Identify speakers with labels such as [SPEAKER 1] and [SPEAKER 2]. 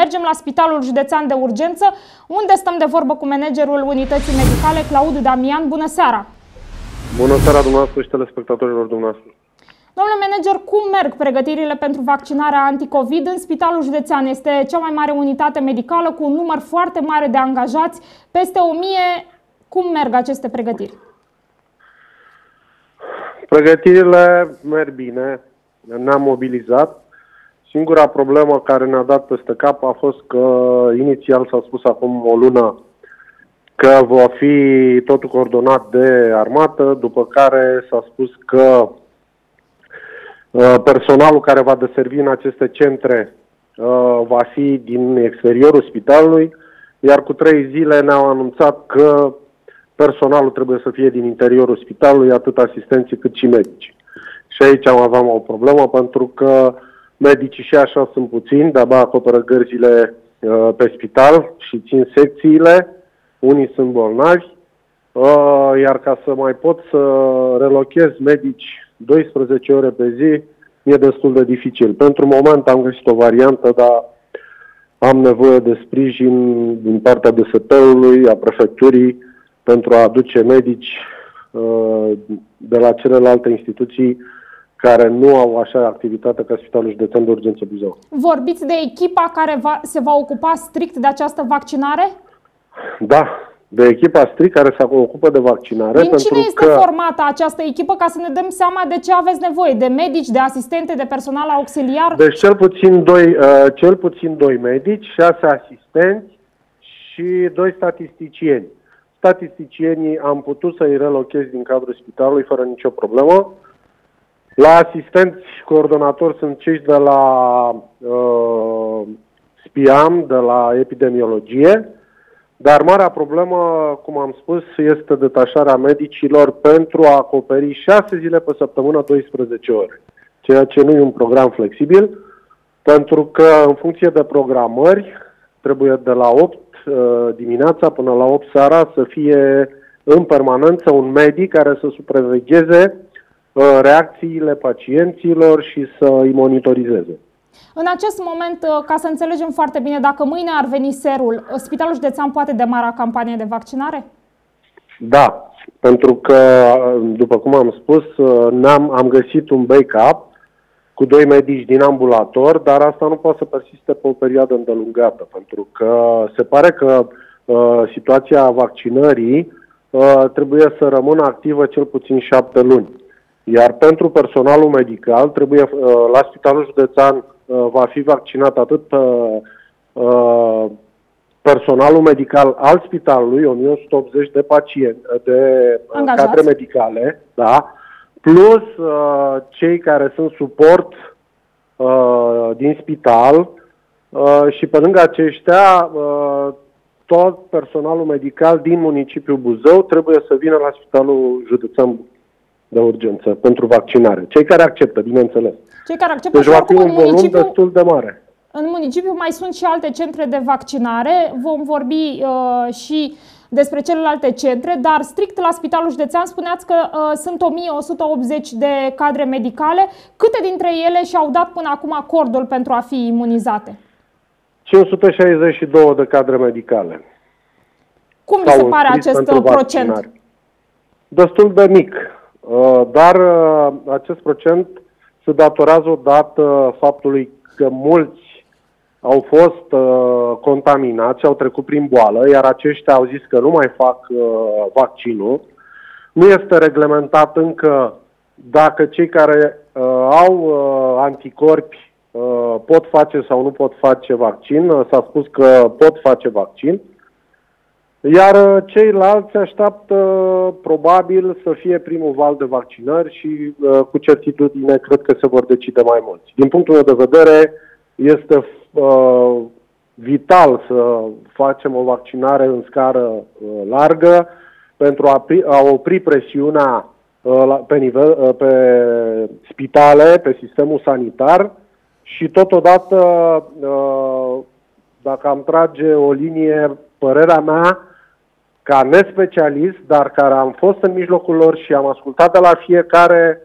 [SPEAKER 1] Mergem la Spitalul Județean de Urgență, unde stăm de vorbă cu managerul Unității Medicale, Claudiu Damian. Bună seara!
[SPEAKER 2] Bună seara dumneavoastră și telespectatorilor dumneavoastră!
[SPEAKER 1] Domnule manager, cum merg pregătirile pentru vaccinarea anticovid în Spitalul Județean? Este cea mai mare unitate medicală cu un număr foarte mare de angajați, peste 1000. Cum merg aceste pregătiri?
[SPEAKER 2] Pregătirile merg bine, ne-am mobilizat. Singura problemă care ne-a dat peste cap a fost că inițial s-a spus acum o lună că va fi totul coordonat de armată, după care s-a spus că uh, personalul care va deservi în aceste centre uh, va fi din exteriorul spitalului, iar cu trei zile ne-au anunțat că personalul trebuie să fie din interiorul spitalului, atât asistenții cât și medici. Și aici am avea o problemă pentru că medicii și așa sunt puțini, de-abia acoperă gărzile uh, pe spital și țin secțiile, unii sunt bolnavi, uh, iar ca să mai pot să relochez medici 12 ore pe zi, e destul de dificil. Pentru moment am găsit o variantă, dar am nevoie de sprijin din partea DSP-ului, a prefecturii, pentru a aduce medici uh, de la celelalte instituții care nu au așa activitate ca Spitalul Județean de Urgență Buzău.
[SPEAKER 1] Vorbiți de echipa care va, se va ocupa strict de această vaccinare?
[SPEAKER 2] Da, de echipa strict care se ocupă de vaccinare.
[SPEAKER 1] Din cine este că... formată această echipă ca să ne dăm seama de ce aveți nevoie? De medici, de asistente, de personal auxiliar?
[SPEAKER 2] Deci cel puțin doi, uh, cel puțin doi medici, șase asistenți și doi statisticieni. Statisticienii am putut să-i relochez din cadrul spitalului fără nicio problemă. La asistenți coordonatori sunt cei de la uh, SPIAM, de la epidemiologie, dar marea problemă, cum am spus, este detașarea medicilor pentru a acoperi 6 zile pe săptămână, 12 ore, ceea ce nu e un program flexibil, pentru că în funcție de programări trebuie de la 8 uh, dimineața până la 8 seara să fie în permanență un medic care să supravegheze uh, reacțiile pacienților și să îi monitorizeze.
[SPEAKER 1] În acest moment, uh, ca să înțelegem foarte bine, dacă mâine ar veni serul, uh, Spitalul Județean poate demara campania de vaccinare?
[SPEAKER 2] Da, pentru că, după cum am spus, am am găsit un backup cu doi medici din ambulator, dar asta nu poate să persiste pe o perioadă îndelungată, pentru că se pare că uh, situația vaccinării uh, trebuie să rămână activă cel puțin șapte luni. Iar pentru personalul medical, trebuie uh, la Spitalul Județean uh, va fi vaccinat atât uh, uh, personalul medical al spitalului, 1180 de pacienți, de uh, cadre medicale, da, plus uh, cei care sunt suport uh, din spital uh, și pe lângă aceștia uh, tot personalul medical din municipiul Buzău trebuie să vină la Spitalul Județean de urgență pentru vaccinare. Cei care acceptă, bineînțeles.
[SPEAKER 1] Cei care acceptă
[SPEAKER 2] deci va fi un volum destul de mare.
[SPEAKER 1] În municipiu mai sunt și alte centre de vaccinare. Vom vorbi uh, și despre celelalte centre, dar strict la Spitalul Județean spuneați că uh, sunt 1180 de cadre medicale. Câte dintre ele și-au dat până acum acordul pentru a fi imunizate?
[SPEAKER 2] 562 de cadre medicale.
[SPEAKER 1] Cum vi se pare acest procent?
[SPEAKER 2] Destul de mic, uh, dar uh, acest procent se datorează odată faptului că mulți au fost uh, contaminați, au trecut prin boală, iar aceștia au zis că nu mai fac uh, vaccinul. Nu este reglementat încă dacă cei care uh, au uh, anticorpi uh, pot face sau nu pot face vaccin. Uh, s-a spus că pot face vaccin. Iar uh, ceilalți așteaptă uh, probabil să fie primul val de vaccinări și uh, cu certitudine cred că se vor decide mai mulți. Din punctul meu de vedere, este uh, vital să facem o vaccinare în scară uh, largă pentru a, pri, a opri presiunea uh, la, pe, nivel, uh, pe spitale, pe sistemul sanitar și totodată, uh, dacă am trage o linie, părerea mea, ca nespecialist, dar care am fost în mijlocul lor și am ascultat de la fiecare